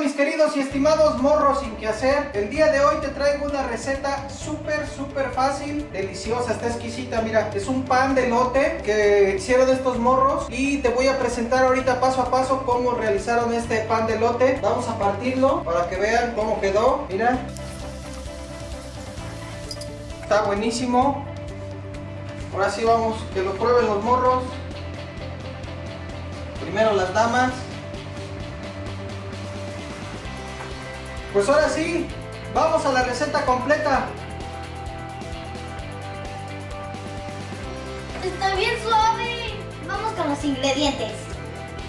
Mis queridos y estimados morros sin que hacer. El día de hoy te traigo una receta súper súper fácil, deliciosa, está exquisita. Mira, es un pan de lote que hicieron estos morros y te voy a presentar ahorita paso a paso cómo realizaron este pan de lote. Vamos a partirlo para que vean cómo quedó. Mira. Está buenísimo. Ahora sí vamos, que lo prueben los morros. Primero las damas. Pues ahora sí, vamos a la receta completa. Está bien suave. Vamos con los ingredientes.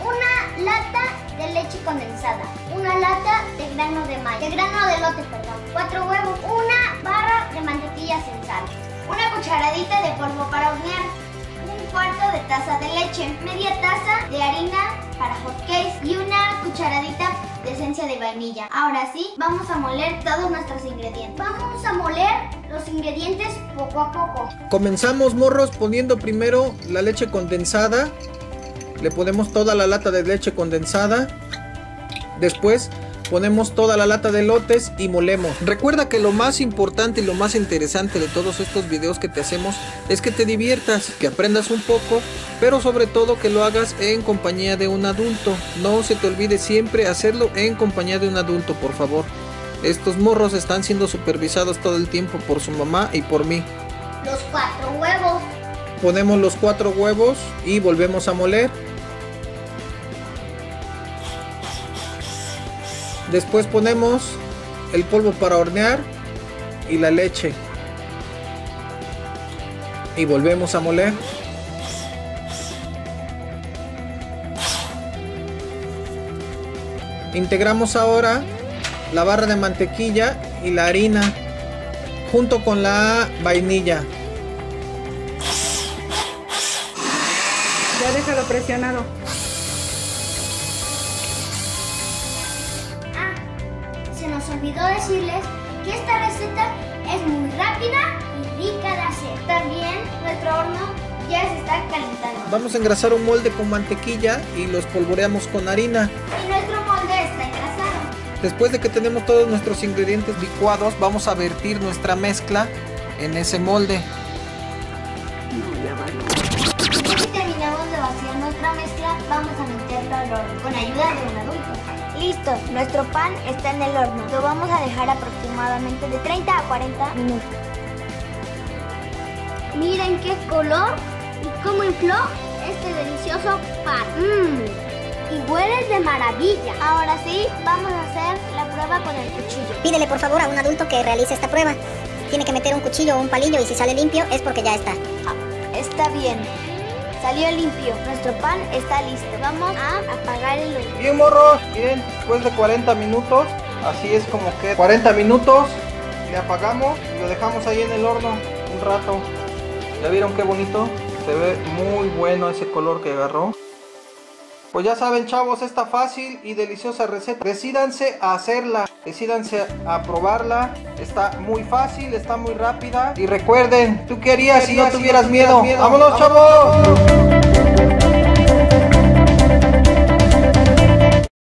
Una lata de leche condensada, una lata de grano de maíz, de grano de lote, perdón, cuatro huevos, una barra de mantequilla sin sal, una cucharadita de polvo para hornear, un cuarto de taza de leche, media taza de harina para hotcakes y una cucharadita de esencia de vainilla. Ahora sí, vamos a moler todos nuestros ingredientes. Vamos a moler los ingredientes poco a poco. Comenzamos morros poniendo primero la leche condensada. Le ponemos toda la lata de leche condensada. Después ponemos toda la lata de lotes y molemos. Recuerda que lo más importante y lo más interesante de todos estos videos que te hacemos es que te diviertas, que aprendas un poco, pero sobre todo que lo hagas en compañía de un adulto. No se te olvide siempre hacerlo en compañía de un adulto, por favor. Estos morros están siendo supervisados todo el tiempo por su mamá y por mí. Los cuatro huevos. Ponemos los cuatro huevos y volvemos a moler. Después ponemos el polvo para hornear y la leche. Y volvemos a moler. Integramos ahora la barra de mantequilla y la harina junto con la vainilla. Ya déjalo presionado. Se olvidó decirles que esta receta es muy rápida y rica de hacer. También nuestro horno ya se está calentando. Vamos a engrasar un molde con mantequilla y los polvoreamos con harina. Y nuestro molde está engrasado. Después de que tenemos todos nuestros ingredientes licuados, vamos a vertir nuestra mezcla en ese molde. Que terminamos de vaciar nuestra mezcla, vamos a meterlo al horno con ayuda de un adulto. Listo, nuestro pan está en el horno. Lo vamos a dejar aproximadamente de 30 a 40 minutos. Miren qué color y cómo infló este delicioso pan. Mmm, y huele de maravilla. Ahora sí, vamos a hacer la prueba con el cuchillo. Pídele por favor a un adulto que realice esta prueba. Tiene que meter un cuchillo o un palillo y si sale limpio es porque ya está. Ah, está bien. Salió limpio. Nuestro pan está listo. Vamos a apagar el horno. Bien morros, bien, después de 40 minutos, así es como que 40 minutos, le apagamos y lo dejamos ahí en el horno un rato. ¿Ya vieron qué bonito? Se ve muy bueno ese color que agarró. Pues ya saben chavos, esta fácil y deliciosa receta, decídanse a hacerla, decídanse a probarla, está muy fácil, está muy rápida. Y recuerden, tú querías si no tuvieras miedo. ¡Vámonos chavos!